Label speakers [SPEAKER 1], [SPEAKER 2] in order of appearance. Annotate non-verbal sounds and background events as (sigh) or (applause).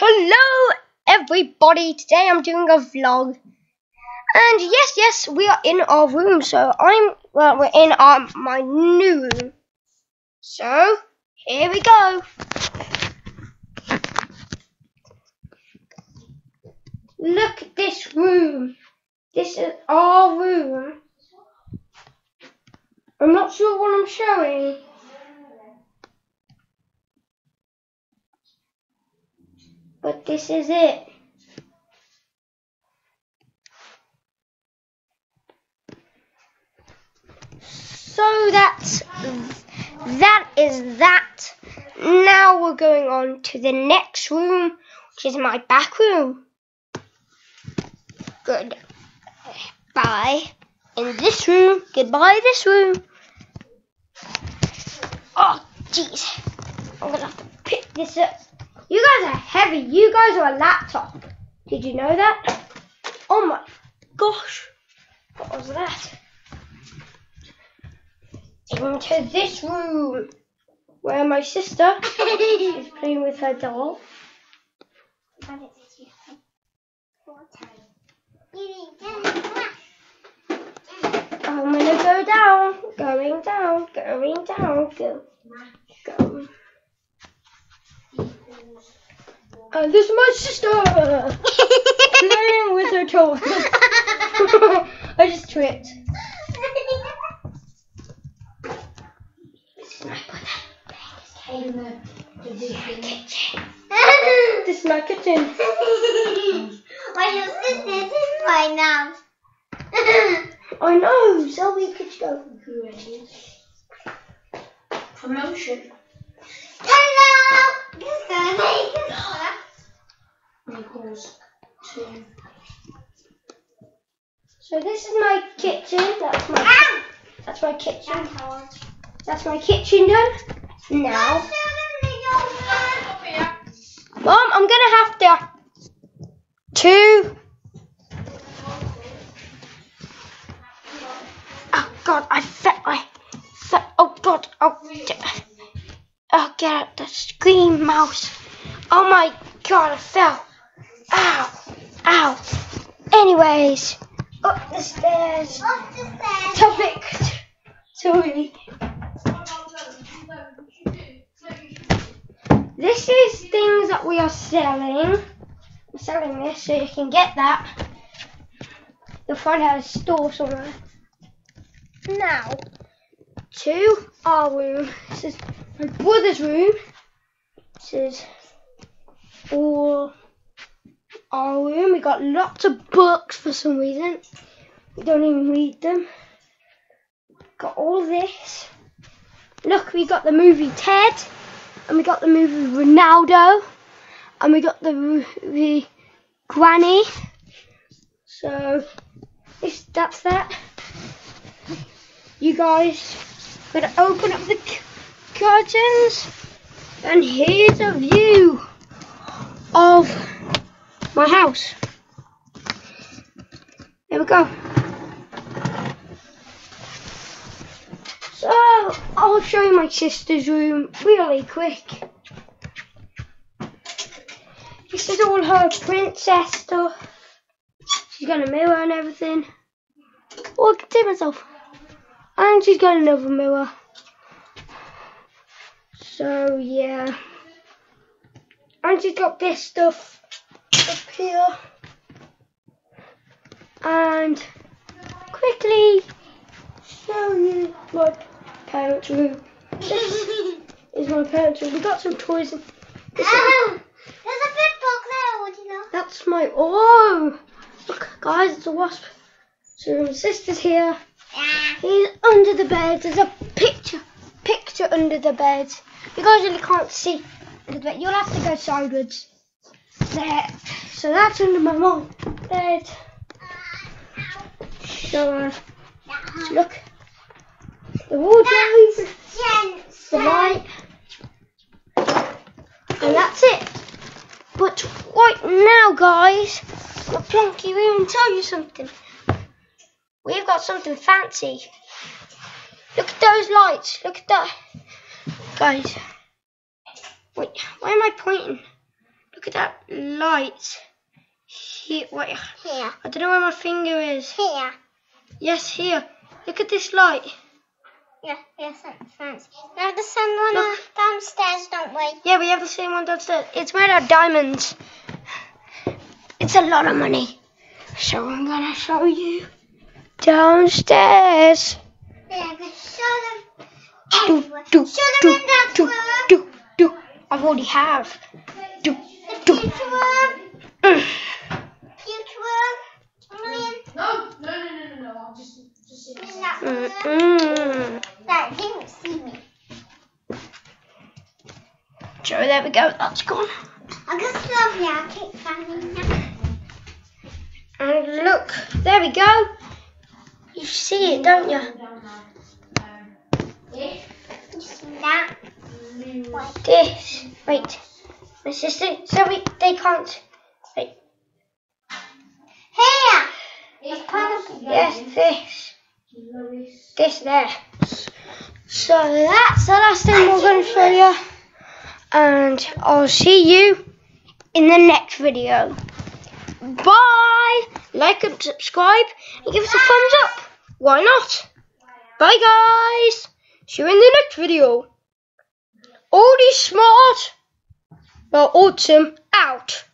[SPEAKER 1] Hello, everybody. Today I'm doing a vlog. And yes, yes, we are in our room. So I'm, well, we're in our, my new room. So, here we go. Look at this room. This is our room. I'm not sure what I'm showing. But this is it. So that's that is that. Now we're going on to the next room, which is my back room. Good. Bye. In this room. Goodbye, this room. Oh, jeez. I'm gonna have to pick this up. You guys are heavy. You guys are a laptop. Did you know that? Oh my gosh. What was that? Into this room where my sister is (laughs) playing with her doll. I'm gonna go down, going down, going down, go, go. And this is my sister (laughs) playing with her toes. (laughs) I just tripped. This is my kitchen. This is my kitchen.
[SPEAKER 2] Why your sister's in right now? (laughs)
[SPEAKER 1] I know, Sylvia could go.
[SPEAKER 3] Promotion.
[SPEAKER 2] Hello!
[SPEAKER 3] Equals two.
[SPEAKER 1] So this is my kitchen. That's my that's my kitchen. That's my kitchen done. Now, Mom, I'm gonna have to two. Oh God, I fell. I fell. Oh God. Oh. d- Get out the screen, mouse. Oh my God, I fell. Ow. Ow. Anyways, up the stairs. Up the stairs. Topic. Sorry. This is things that we are selling. We're selling this so you can get that. You'll find out a store somewhere. Now, to our room. This is my brother's room. This is all our room. We got lots of books for some reason. We don't even read them. Got all this. Look, we got the movie Ted, and we got the movie Ronaldo, and we got the movie Granny. So, this, that's that. You guys gotta open up the curtains, and here's a view of my house. Here we go. So I'll show you my sister's room really quick. This is all her princess stuff. She's got a mirror and everything. Oh, I can see myself. And she's got another mirror. So yeah. And she's got this stuff up here. And quickly show you my parents' room. This is my parents' room. We got some toys. In. This is,
[SPEAKER 2] There's a there, would you know?
[SPEAKER 1] that's my oh look guys, it's a wasp. So my sister's here.
[SPEAKER 2] Yeah.
[SPEAKER 1] He's under the bed. There's a picture picture under the bed. You guys really can't see the. You'll have to go sideways. There. So that's under my mom's bed. So uh, look. The wardrobe, the light, and that's it. But right now, guys, the plunky room tell you something. We've got something fancy. Look at those lights. Look at that. Guys. Wait, why am I pointing? Look at that light. Here, wait.
[SPEAKER 2] Here.
[SPEAKER 1] I don't know where my finger is.
[SPEAKER 2] Here.
[SPEAKER 1] Yes, here. Look at this light.
[SPEAKER 2] Yeah, yes, that's fancy. We have the same one
[SPEAKER 1] Look.
[SPEAKER 2] downstairs, don't we?
[SPEAKER 1] Yeah, we have the same one downstairs. It's made out of diamonds. It's a lot of money. So I'm gonna show you downstairs.
[SPEAKER 2] Yeah, show them
[SPEAKER 1] Do, do, do, do, do, do. I already have. Do, do.
[SPEAKER 2] future.
[SPEAKER 1] Mm.
[SPEAKER 3] No, no, no, no, no. I'll just, just sit down.
[SPEAKER 2] that didn't see me.
[SPEAKER 1] So there we go. That's gone.
[SPEAKER 2] I just love you. I keep finding that.
[SPEAKER 1] And look, there we go. You see it, don't you?
[SPEAKER 2] That?
[SPEAKER 1] This. Wait. My sister. So we. They can't. Wait.
[SPEAKER 2] Here. Yes,
[SPEAKER 1] this. This there. So that's the last thing we're going to show you. And I'll see you in the next video. Bye. Like and subscribe and give us a thumbs up. Why not? Bye guys. See you in the next video. Already smart. Well, Audsome out.